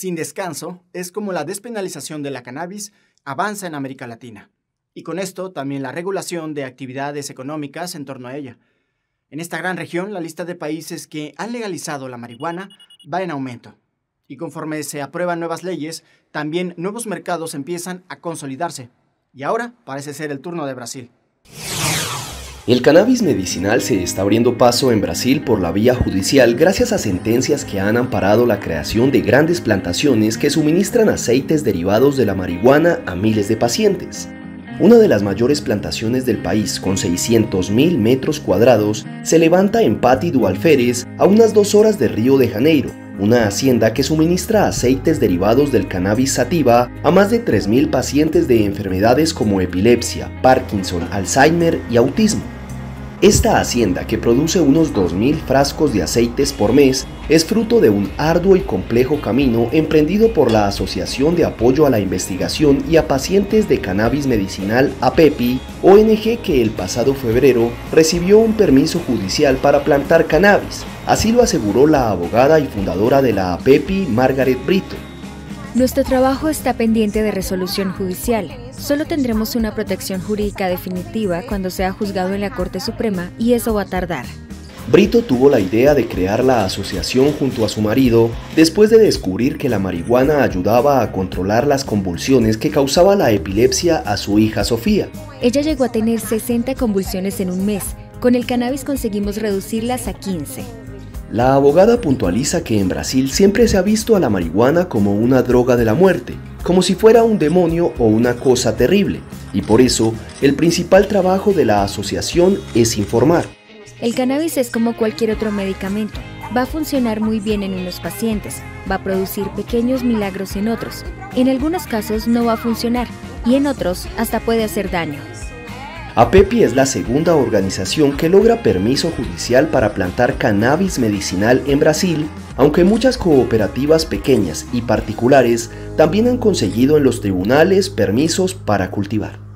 sin descanso es como la despenalización de la cannabis avanza en América Latina. Y con esto también la regulación de actividades económicas en torno a ella. En esta gran región, la lista de países que han legalizado la marihuana va en aumento. Y conforme se aprueban nuevas leyes, también nuevos mercados empiezan a consolidarse. Y ahora parece ser el turno de Brasil. El cannabis medicinal se está abriendo paso en Brasil por la vía judicial gracias a sentencias que han amparado la creación de grandes plantaciones que suministran aceites derivados de la marihuana a miles de pacientes. Una de las mayores plantaciones del país, con 600.000 metros cuadrados, se levanta en Pati do Alferes, a unas dos horas de Río de Janeiro, una hacienda que suministra aceites derivados del cannabis sativa a más de 3.000 pacientes de enfermedades como epilepsia, Parkinson, Alzheimer y autismo. Esta hacienda, que produce unos 2.000 frascos de aceites por mes, es fruto de un arduo y complejo camino emprendido por la Asociación de Apoyo a la Investigación y a Pacientes de Cannabis Medicinal APEPI, ONG que el pasado febrero recibió un permiso judicial para plantar cannabis. Así lo aseguró la abogada y fundadora de la APEPI, Margaret Brito. Nuestro trabajo está pendiente de resolución judicial. Solo tendremos una protección jurídica definitiva cuando sea juzgado en la Corte Suprema y eso va a tardar. Brito tuvo la idea de crear la asociación junto a su marido después de descubrir que la marihuana ayudaba a controlar las convulsiones que causaba la epilepsia a su hija Sofía. Ella llegó a tener 60 convulsiones en un mes. Con el cannabis conseguimos reducirlas a 15. La abogada puntualiza que en Brasil siempre se ha visto a la marihuana como una droga de la muerte, como si fuera un demonio o una cosa terrible, y por eso el principal trabajo de la asociación es informar. El cannabis es como cualquier otro medicamento. Va a funcionar muy bien en unos pacientes, va a producir pequeños milagros en otros. En algunos casos no va a funcionar y en otros hasta puede hacer daño. APEPI es la segunda organización que logra permiso judicial para plantar cannabis medicinal en Brasil, aunque muchas cooperativas pequeñas y particulares también han conseguido en los tribunales permisos para cultivar.